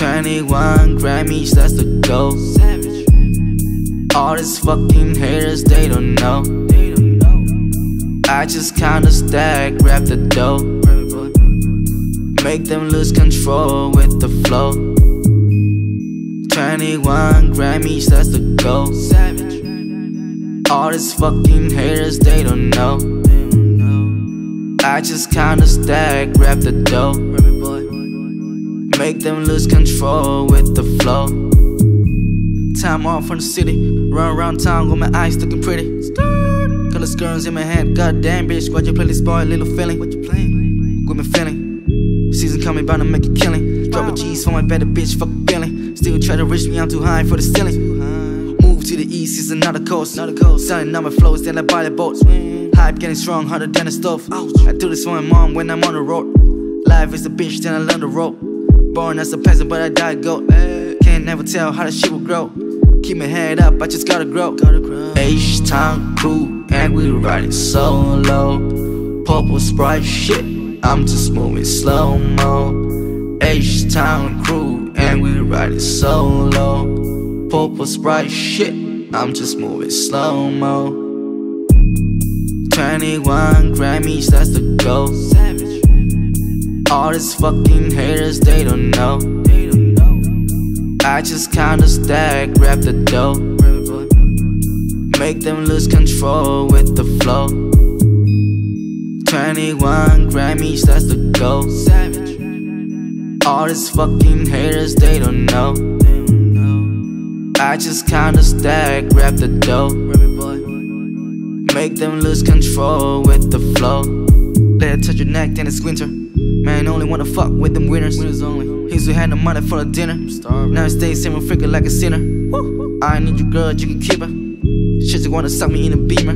Twenty-one Grammys, that's the goal. Savage. All these fucking haters, they don't know. They don't know. I just kinda stack, grab the dough. Make them lose control with the flow. 21 Grammys, that's the goal. Savage. All these fucking haters, they don't know. I just kinda stack, grab the dough. Make them lose control with the flow. Time off from the city, run around town with my eyes looking pretty. Color skirts in my hand, goddamn bitch, why'd you play this boy, little feeling? What you playing? With me bound to make a killing. Drop a G's for my better bitch, fuck a billing. Still try to reach me, I'm too high for the ceiling. Move to the east, is another coast. Another coast. Selling number flows, then I buy the boats. Hype getting strong, harder than a stove. Ouch. I do this for my mom when I'm on the road. Life is a bitch, then I learn the rope. Born as a peasant, but I died goat. Can't never tell how the shit will grow. Keep my head up, I just gotta grow. Gotta grow. H Town crew, and we riding solo. Purple sprite shit, I'm just moving slow mo. H Town crew, and we ride riding solo. Purple sprite shit, I'm just moving slow mo. 21 Grammys, that's the goal. Savage. All these fucking haters, they don't know. I just kinda stack, grab the dough. It. Make them lose control with the flow. 21 Grammys, that's the goal. Savage. All these fucking haters, they don't know. I just kinda stack, grab the dough. Make them lose control with the flow. Let it touch your neck, then it's winter. Man, only wanna fuck with them winners. Winners only. He's who had no money for the dinner. Now I stay saving freaking like a sinner. I need your girl, you can keep her. She just wanna suck me in a beamer.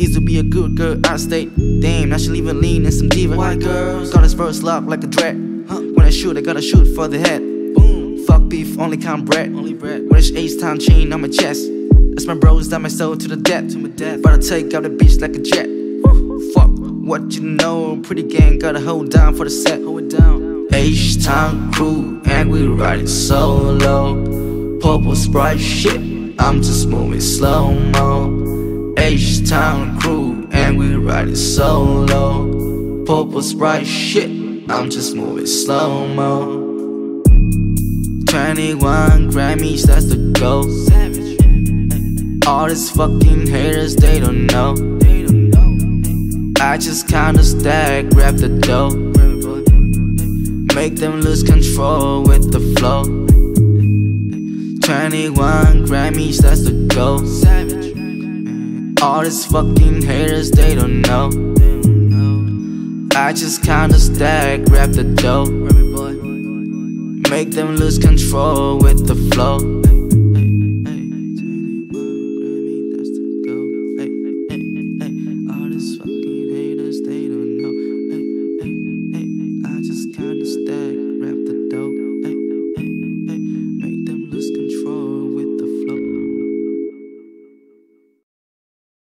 Used to be a good girl out of state. Damn, now she leaving lean and some diva. White girls. Got his first lock like a dread. Huh. When I shoot, I gotta shoot for the head. Boom. Fuck beef, only count bread. Only bread. When it's H town chain on my chest. That's my bros, that my soul to the death. To my death. But I take out the bitch like a jet. Fuck, what you know? Pretty gang gotta hold down for the set. Hold it down. H town crew, and we riding solo. Purple sprite shit, I'm just moving slow mo. H town crew, and we ride riding solo. Purple sprite shit, I'm just moving slow mo. 21 Grammys, that's the goal. All these fucking haters, they don't know. I just kinda stack, grab the dough. It. Make them lose control with the flow. 21 Grammys, that's the goal. All these fucking haters, they don't know. I just kinda stack, grab the dough. Make them lose control with the flow.